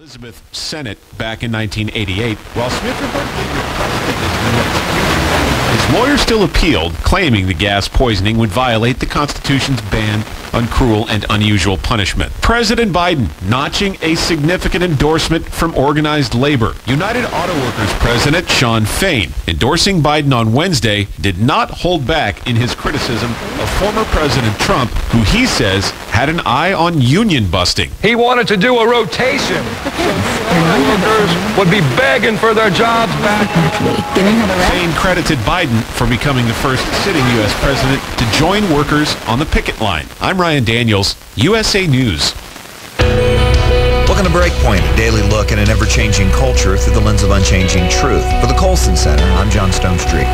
Elizabeth Sennett back in 1988, while Smith reportedly requested his new. His lawyer still appealed, claiming the gas poisoning would violate the Constitution's ban on cruel and unusual punishment. President Biden notching a significant endorsement from organized labor. United Auto Workers President Shawn Fain, endorsing Biden on Wednesday, did not hold back in his criticism of former President Trump, who he says had an eye on union busting. He wanted to do a rotation. Workers would be begging for their jobs back. Giving her the rest. Fain credited Biden for becoming the first sitting U.S. president to join workers on the picket line. I'm Ryan Daniels, USA News. Welcome to Breakpoint, a daily look at an ever-changing culture through the lens of unchanging truth. For the Colson Center, I'm John Stonestreet.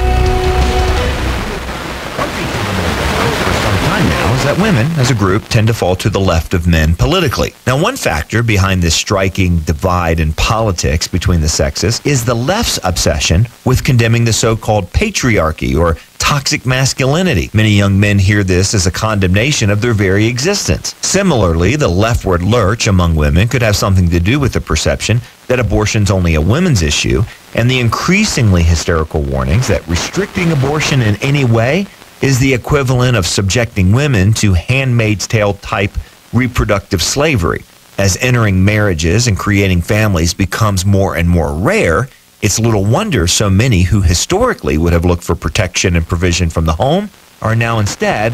For some time now is that women, as a group, tend to fall to the left of men politically. Now, one factor behind this striking divide in politics between the sexes is the left's obsession with condemning the so-called patriarchy or toxic masculinity. Many young men hear this as a condemnation of their very existence. Similarly, the leftward lurch among women could have something to do with the perception that abortion's only a women's issue and the increasingly hysterical warnings that restricting abortion in any way is the equivalent of subjecting women to handmaid's tale type reproductive slavery. As entering marriages and creating families becomes more and more rare, it's little wonder so many who historically would have looked for protection and provision from the home are now instead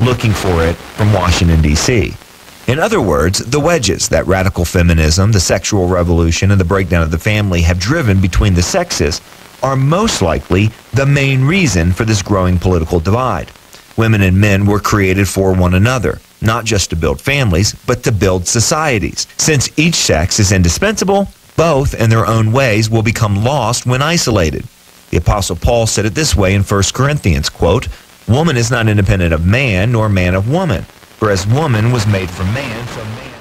looking for it from Washington, D.C. In other words, the wedges that radical feminism, the sexual revolution, and the breakdown of the family have driven between the sexes are most likely the main reason for this growing political divide. Women and men were created for one another, not just to build families, but to build societies. Since each sex is indispensable, both in their own ways will become lost when isolated. The apostle Paul said it this way in 1 Corinthians, quote, "Woman is not independent of man, nor man of woman, for as woman was made from man, so man